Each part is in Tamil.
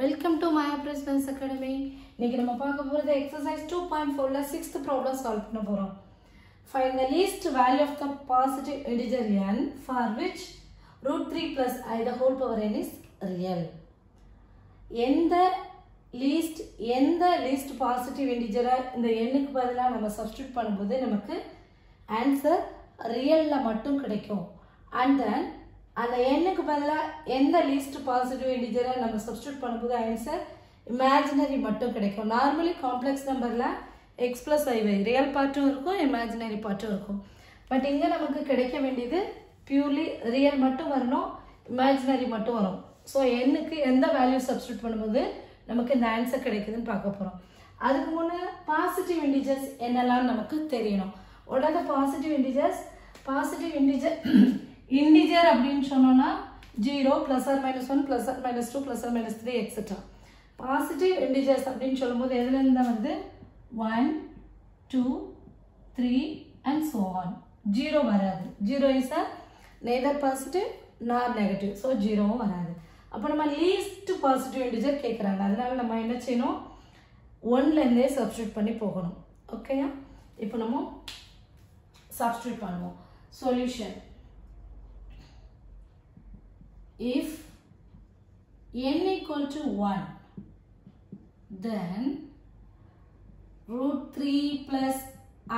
Welcome to Maya presidency academy இன்னைக்கு நம்ம பார்க்க போகிறது எக்ஸசைஸ் டூ பாயிண்ட் ஃபோரில் சிக்ஸ்த் ப்ராப்ளம் சால்வ் பண்ண போகிறோம் find the least value of the positive integer n for which root three plus i the whole power n is real எந்த லீஸ்ட் எந்த லீஸ்ட் பாசிட்டிவ் இன்டிஜரை இந்த எண்ணுக்கு பதிலாக நம்ம சப்ஸ்டியூட் பண்ணும்போது நமக்கு ஆன்சர் ரியலில் மட்டும் கிடைக்கும். அண்ட் தென் அந்த எண்ணுக்கு பதிலாக எந்த லீஸ்ட் பாசிட்டிவ் இன்டிஜரை நம்ம சப்ஸ்டியூட் பண்ணும்போது ஆன்சர் இமேஜினரி மட்டும் கிடைக்கும். நார்மலி காம்ப்ளெக்ஸ் நம்பரில் எக்ஸ் ப்ளஸ் ஐவை ரியல் பார்ட்டும் இருக்கும் இமேஜினரி பார்ட்டும் இருக்கும். பட் இங்கே நமக்கு கிடைக்க வேண்டியது பியூர்லி ரியல் மட்டும் வரணும் இமேஜினரி மட்டும் வரும். ஸோ எண்ணுக்கு எந்த வேல்யூ சப்ஸ்டியூட் பண்ணும்போது நமக்கு இந்த ஆன்சர் கிடைக்குதுன்னு பார்க்க போகிறோம் அதுக்கு முன்னே பாசிட்டிவ் இண்டிஜர்ஸ் என்னெல்லாம் நமக்கு தெரியணும்? உடனே positive integers positive integer integer அப்படின்னு சொன்னோம்னா zero plus or minus one plus or minus two plus or minus three etcetera positive integers அப்படின்னு சொல்லும்போது எதுலேருந்து வந்து one two three and so on zero வராது. Zero is a neither positive nor negative so ஜீரோவும் வராது. அப்போ நம்ம லீஸ்ட் பாசிட்டிவ் இண்டிஜர் கேட்குறாங்க அதனால நம்ம என்ன செய்யணும்? ஒன்லேருந்தே சப்ஸ்டியூட் பண்ணி போகணும். ஓகேயா இப்போ நம்ம சப்ஸ்டியூட் பண்ணுவோம். Solution if n equal to 1 then root 3 plus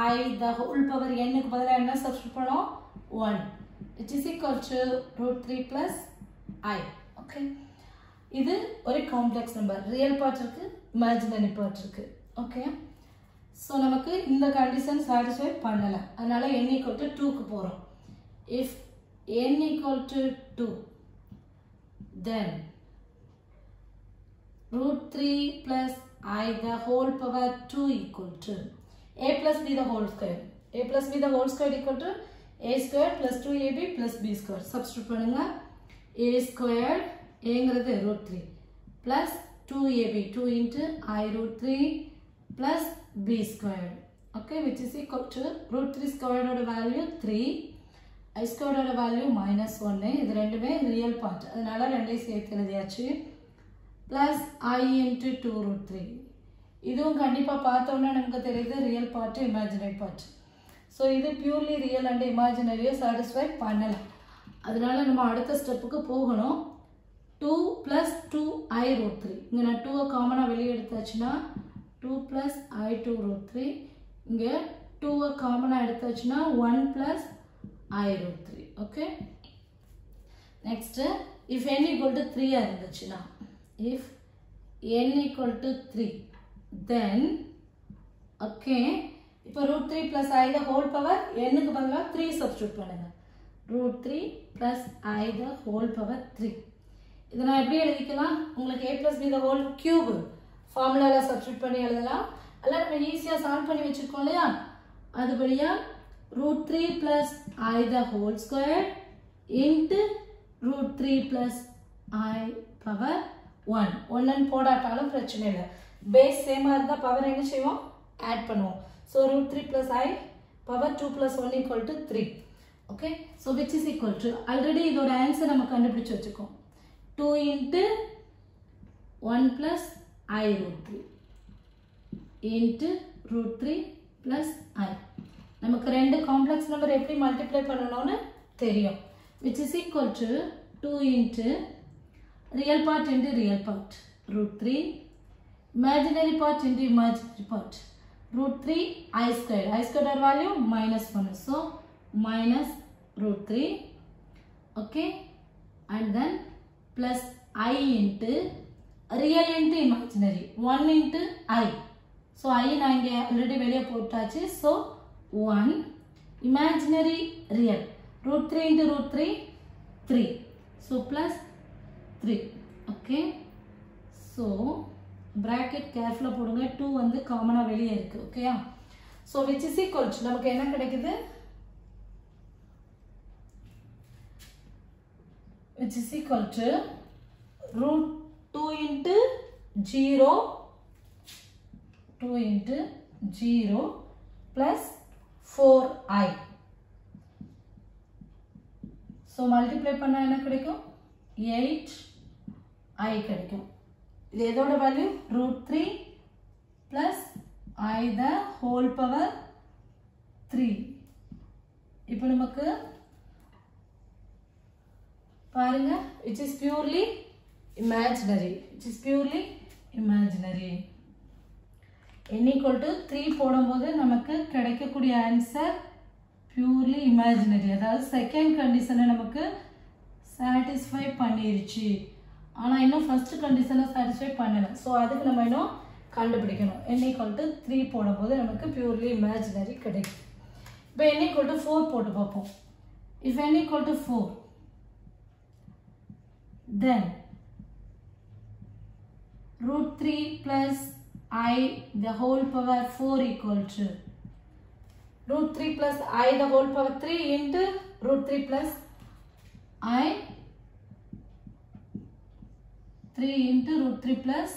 i the whole power n க்கு பதிலா என்ன சப்ஸ்டியூட் பண்ணோம் 1 which is equal to root 3 plus i. Okay. இது ஒரு காம்ப்ளெக்ஸ் நம்பர் ரியல் பார்ட் இருக்கு இமேஜினரி பார்ட் இருக்கு. ஓகே ஸோ நமக்கு இந்த கண்டிஷன் சாட்டிஸ்ஃபை பண்ணலை. அதனால n equal to 2க்கு போகிறோம் if n equal to 2 then root 3 plus i the whole power 2 equal to a plus b the whole square a plus b the whole square equal to a square plus 2ab plus b square substitute பண்ணுங்க a squared ஏங்கிறது root 3 plus 2ab 2 into i root 3 plus b squared okay which is equal to root 3 squared ஓட value 3 i ஸ்கொயரோட வேல்யூ மைனஸ் ஒன்று இது ரெண்டுமே ரியல் பார்ட் அதனால ரெண்டையும் சேர்த்து எழுதியாச்சு. Plus i into two root three இதுவும் கண்டிப்பாக பார்த்தோம்னா நமக்கு தெரியுது real part imaginary part so இது பியூர்லி ரியல் அண்ட் இமேஜினரியை சாட்டிஸ்ஃபை பண்ணலை. அதனால நம்ம அடுத்த ஸ்டெப்புக்கு போகணும். Two plus two i root three இங்கே நான் டூவை காமனாக வெளியே எடுத்தாச்சுன்னா two plus i two root three இங்கே டூவை காமனாக எடுத்தாச்சுன்னா one plus i root 3 okay next if n equal to 3 இருந்துச்சுனா if n equal to 3 then okay இப்போ root 3 plus i the whole power n க்கு பதிலாக 3 substitute பண்ணுங்க root 3 plus i the whole power 3 இதை நான் எப்படி எழுதிக்கலாம் உங்களுக்கு a plus b the whole cube ஃபார்முலாவில் சப்ஸ்டியூட் பண்ணி எழுதலாம் அல்ல நம்ம ஈஸியாக சால்வ் பண்ணி வச்சுருக்கோம் இல்லையா அதுபடியாக root 3 plus i the whole square into root 3 plus i power 1 ஒன்னு போடாட்டாலும் பிரச்சனை இல்லை. பேஸ் சேமாக இருந்தால் பவர் என்ன செய்வோம்? ஆட் பண்ணுவோம். So root three plus i power two plus one equal to three okay so which is equal to already இதோட ஆன்சர் நம்ம கண்டுபிடிச்சு வச்சுக்கோம். Two into one plus i root three into root three plus i நமக்கு ரெண்டு காம்ப்ளெக்ஸ் நம்பர் எப்படி மல்டிப்ளை பண்ணணும்னு தெரியும். Which is equal to two into real part into real part root three imaginary part into imaginary part root three i square i square value minus one so minus root three okay and then plus i into real into imaginary one into i so i நான் இங்கே ஆல்ரெடி வெளியே போட்டாச்சு. So 1 imaginary real root 3 into root 3 3 so plus 3 okay so bracket careful போடுங்க 2 வந்து common வெளியே இருக்கு ஓகேயா so which is equal to நமக்கு என்ன கிடைக்குது which is equal to root 2 into 0 2 into 0 plus so multiply பண்ணால் என்ன கிடைக்கும்? எயிட் ஐ கிடைக்கும். இது எதோட value root three plus i the whole power three இப்போ நமக்கு பாருங்க. It's is purely imaginary it's is purely imaginary n equal three போடும்போது நமக்கு கிடைக்கக்கூடிய ஆன்சர் பியூர்லி இமேஜினரி அதாவது செகண்ட் கண்டிஷனை நமக்கு சாட்டிஸ்ஃபை பண்ணிருச்சு. ஆனால் இன்னும் ஃபர்ஸ்ட் கண்டிஷனை சாட்டிஸ்ஃபை பண்ணலை. ஸோ அதுக்கு நம்ம இன்னும் கண்டுபிடிக்கணும். என்னை equal to த்ரீ போடும்போது நமக்கு பியூர்லி இமேஜினரி கிடைக்கும். இப்போ என்னை equal ஃபோர் போட்டு பார்ப்போம். If n equal four then root 3 plus i the whole power 4 equal to root 3 plus i the whole power 3 into root 3 plus i 3 into root 3 plus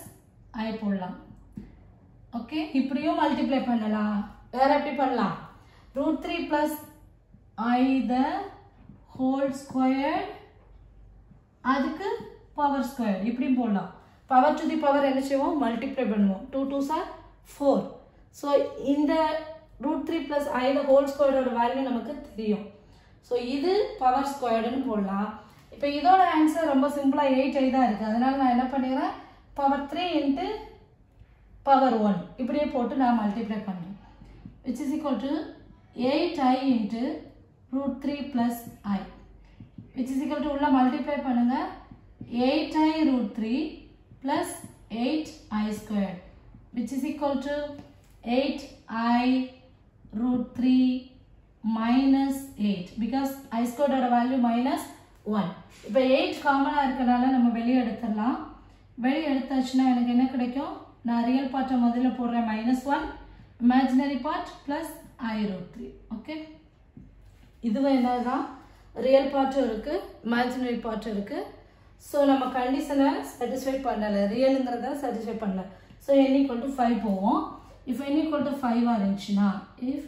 i போடலாம். ஓகே இப்படியும் மல்டிப்ளை பண்ணலாம். வேற எப்படி பண்ணலாம்? Root three plus i the whole square அதுக்கு பவர் ஸ்கொயர் இப்படியும் போடலாம். பவர் டு தி பவர் என்ன செய்வோம்? மல்டிப்ளை பண்ணுவோம். Two two are four so இந்த root three plus i the whole ஸ்கொயரோட வேல்யூ நமக்கு தெரியும். ஸோ இது பவர் ஸ்கொயர்டுன்னு போடலாம். இப்போ இதோட ஆன்சர் ரொம்ப சிம்பிளாக எயிட் ஐ தான் இருக்குது அதனால் நான் என்ன பண்ணிடுறேன்? Power three into power one இப்படியே போட்டு நான் மல்டிப்ளை பண்ணுறேன் which is equal to eight i into root three plus i which is equal to உள்ள மல்டிப்ளை பண்ணுங்கள் eight i root three plus eight i square which is equal to eight i root three minus eight because squared ஸ்கொயரோட value மைனஸ் ஒன் இப்போ எயிட் காமனாக இருக்கனால நம்ம வெளியே எடுத்துடலாம். வெளியே எடுத்தாச்சுன்னா எனக்கு என்ன கிடைக்கும்? நான் ரியல் பார்ட்டை முதல்ல போடுறேன் minus one imaginary part plus i root three okay இதுவும் என்னதான் ரியல் பார்ட்டும் இருக்குது இமேஜினரி பார்ட்டும் இருக்குது ஸோ நம்ம கண்டிஷனை சாட்டிஸ்ஃபை பண்ணலை. ரியலுங்கிறத சாட்டிஸ்ஃபை பண்ணல. ஸோ எண்ணி கொண்டு ஃபைவ் போவோம். இஃப் என் ஈக்குவல் டு ஃபைவாக இருந்துச்சுன்னா if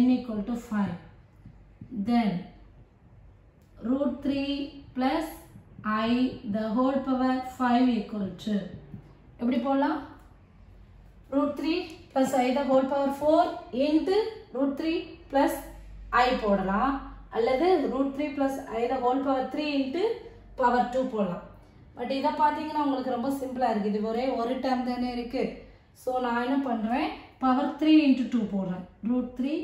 n equal to 5 then root 3 plus i the whole power 5 equal to எப்படி போலாம் root 3 plus i the whole power 4 into root 3 plus i போடலாம். அல்லது root 3 plus i the whole power 3 into power 2 போடலாம். பட் இதை பார்த்தீங்கன்னா உங்களுக்கு ரொம்ப சிம்பிளாக இருக்குது. இது ஒரே ஒரு டேம் தானே இருக்குது ஸோ நான் என்ன பண்ணுறேன் பவர் த்ரீ இன்ட்டு டூ போடுறேன். Root three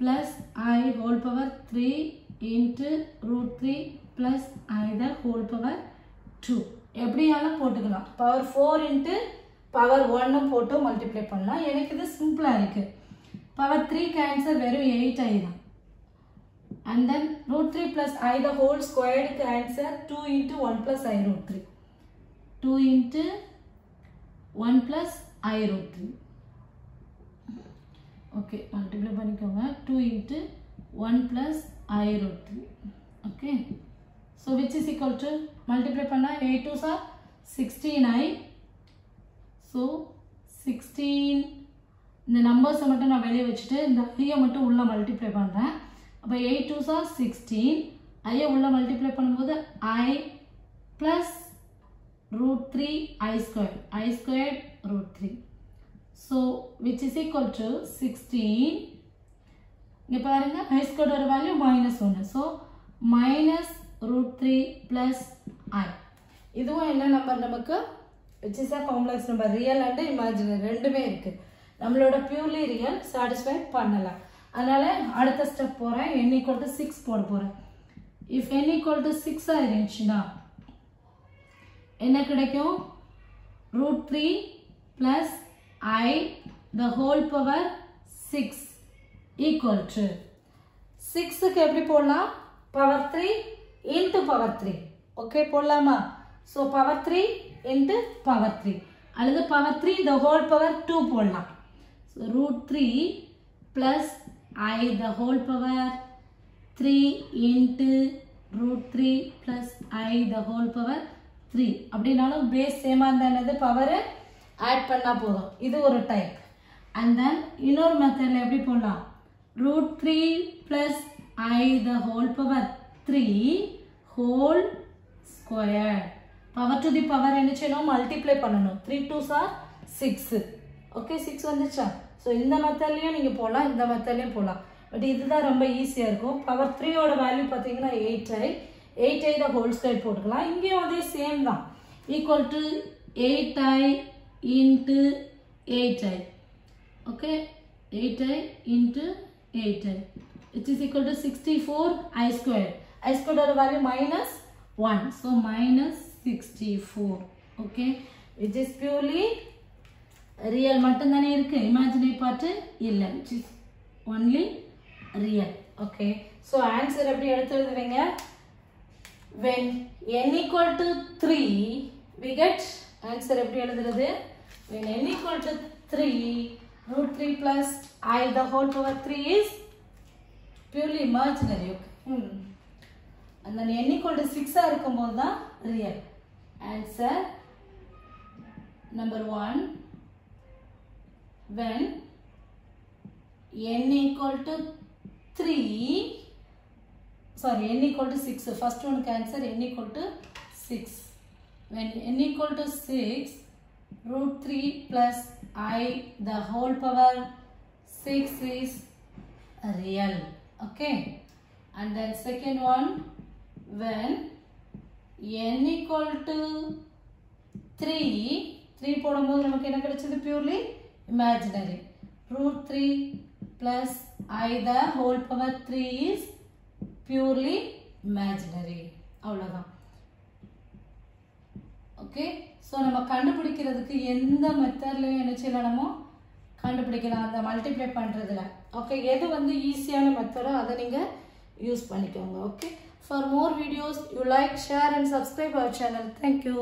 plus i whole power three into root three plus i the whole power two எப்படியாலும் போட்டுக்கலாம். பவர் ஃபோர் இன்ட்டு பவர் ஒன்னும் போட்டு மல்டிப்ளை பண்ணலாம். எனக்கு இது சிம்பிளாக இருக்குது பவர் த்ரீ கேன்சர் வெறும் எயிட் ஐ தான். And then root 3 plus i the whole squared cancel answer 2 into 1 plus i root 3 2 into 1 plus ஐநூற்று ஓகே மல்டிப்ளை பண்ணிக்கோங்க. டூ இன்ட்டு ஒன் ப்ளஸ் ஐநூற்று okay so which is equal to multiply பண்ணால் eight two are sixteen i so sixteen இந்த நம்பர்ஸை மட்டும் நான் வெளியே வச்சுட்டு இந்த ஐயை மட்டும் உள்ளே மல்டிப்ளை பண்ணுறேன் அப்போ எயிட் டூ சார் சிக்ஸ்டீன் ஐயை உள்ளே மல்டிப்ளை பண்ணும்போது i plus root three i squared. I squared root three so which is equal to sixteen இங்கே பாருங்க i squared ஒரு வேல்யூ மைனஸ் ஒன்று so minus root three plus i இதுவும் என்ன நம்பர் நமக்கு? Which is a complex number. Real and imaginary. ரெண்டுமே இருக்குது நம்மளோட purely ரியல் satisfy பண்ணலாம். அதனால அடுத்த ஸ்டெப் போகிறேன் n equal to சிக்ஸ் போட போகிறேன் இஃப் n equal to சிக்ஸாக இருந்துச்சுன்னா என்ன கிடைக்கும்? Root three plus i the whole power six equal to சிக்ஸுக்கு எப்படி போடலாம்? Power three into power three okay போடலாமா? So power three into power three அல்லது power three the whole power two போடலாம். So root three plus i the whole power three into root three plus i the whole power three அப்படின்னாலும் பேஸ் சேமாக இருந்தால் என்னது? பவரை ஆட் பண்ணால் போதும். இது ஒரு டைப் அண்ட் தென் இன்னொரு மெத்தடில் எப்படி போடலாம்? Root three plus i the whole power three whole square power to the power என்ன செய்யணும்? மல்டிப்ளை பண்ணணும். Three two are six okay six வந்துச்சா? ஸோ இந்த மெத்தட்லேயும் நீங்கள் போகலாம் இந்த மெத்தட்லேயும் போகலாம் பட் இதுதான் ரொம்ப ஈஸியாக இருக்கும். பவர் த்ரீயோட வேல்யூ பார்த்தீங்கன்னா எயிட் ஐ எயிட் ஐ தான் ஹோல் ஸ்கொயர் போட்டுக்கலாம் இங்கேயும் அதே சேம் தான் equal to eight i into eight i okay 8i into 8i which is equal to 64 i square i square or value minus 1 so minus 64 okay which is purely real மட்டும் தானே இருக்கு imaginary part இல்ல which is only real okay so answer எப்படி எடுத்து when n equal to 3 we get answer எப்படி எழுதுறது when n equal to 3 root 3 plus i the whole power 3 is purely imaginary okay hmm. and then n equal to 6 ஆ இருக்கும்போது தான் real answer number 1 when n equal to 3 sorry n equal to 6 first one answer n equal to 6 when n equal to 6 root 3 plus i the whole power 6 is real okay and then second one when n equal to 3 3 போடும்போது நமக்கு என்ன கிடைச்சது purely imaginary root 3 plus i the whole power 3 is purely imaginary. அவ்வளோதான் ஓகே ஸோ நம்ம கண்டுபிடிக்கிறதுக்கு எந்த மெத்தட்லையும் என்ன செய்யலாமோ கண்டுபிடிக்கலாம். அந்த மல்டிப்ளை பண்ணுறதுல ஓகே எது வந்து ஈஸியான மெத்தடோ அதை நீங்கள் யூஸ் பண்ணிக்கோங்க. Okay for more videos you like share and subscribe our channel thank you